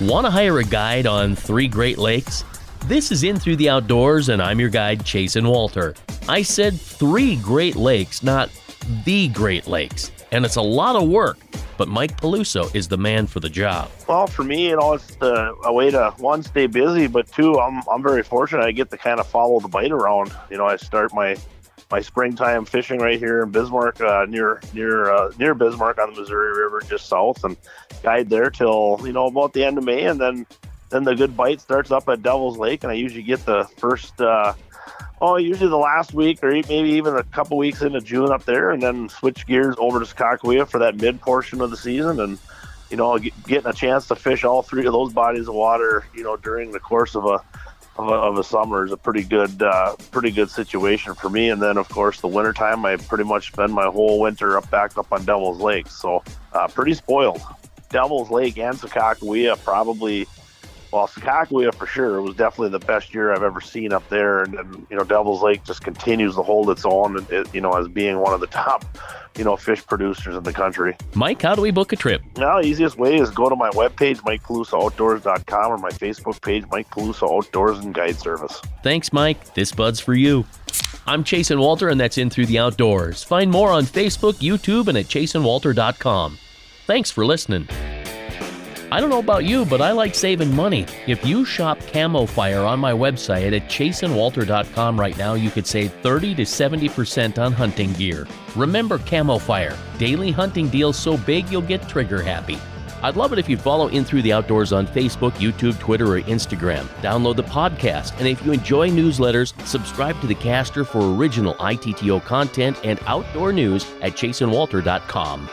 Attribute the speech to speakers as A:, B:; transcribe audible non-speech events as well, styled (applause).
A: Want to hire a guide on three Great Lakes? This is In Through the Outdoors, and I'm your guide, Chasen Walter. I said three Great Lakes, not the Great Lakes, and it's a lot of work, but Mike Peluso is the man for the job.
B: Well, for me, you know, it's the, a way to one stay busy, but two, I'm I'm very fortunate. I get to kind of follow the bite around. You know, I start my my springtime fishing right here in Bismarck, uh, near near uh, near Bismarck on the Missouri River, just south, and guide there till you know about the end of May, and then then the good bite starts up at Devil's Lake, and I usually get the first. Uh, oh, usually the last week or maybe even a couple weeks into June up there, and then switch gears over to Sakakawea for that mid portion of the season, and you know, getting a chance to fish all three of those bodies of water, you know, during the course of a of a, of a summer is a pretty good uh, pretty good situation for me. And then of course the wintertime, I pretty much spend my whole winter up back up on Devil's Lake, so uh, pretty spoiled. Devil's Lake and Sakakawea probably well, Sakakawea for sure. It was definitely the best year I've ever seen up there, and, and you know Devil's Lake just continues to hold its own, it, you know, as being one of the (laughs) top, you know, fish producers in the country.
A: Mike, how do we book a trip?
B: Now, the easiest way is go to my webpage, MikePelusoOutdoors.com, or my Facebook page, Mike Peluso Outdoors and Guide Service.
A: Thanks, Mike. This bud's for you. I'm Chasen Walter, and that's In Through the Outdoors. Find more on Facebook, YouTube, and at ChasenWalter.com. Thanks for listening. I don't know about you, but I like saving money. If you shop CamoFire on my website at chasenwalter.com right now, you could save 30 to 70% on hunting gear. Remember CamoFire, daily hunting deals so big you'll get trigger happy. I'd love it if you'd follow In Through the Outdoors on Facebook, YouTube, Twitter, or Instagram. Download the podcast, and if you enjoy newsletters, subscribe to the caster for original ITTO content and outdoor news at chasenwalter.com.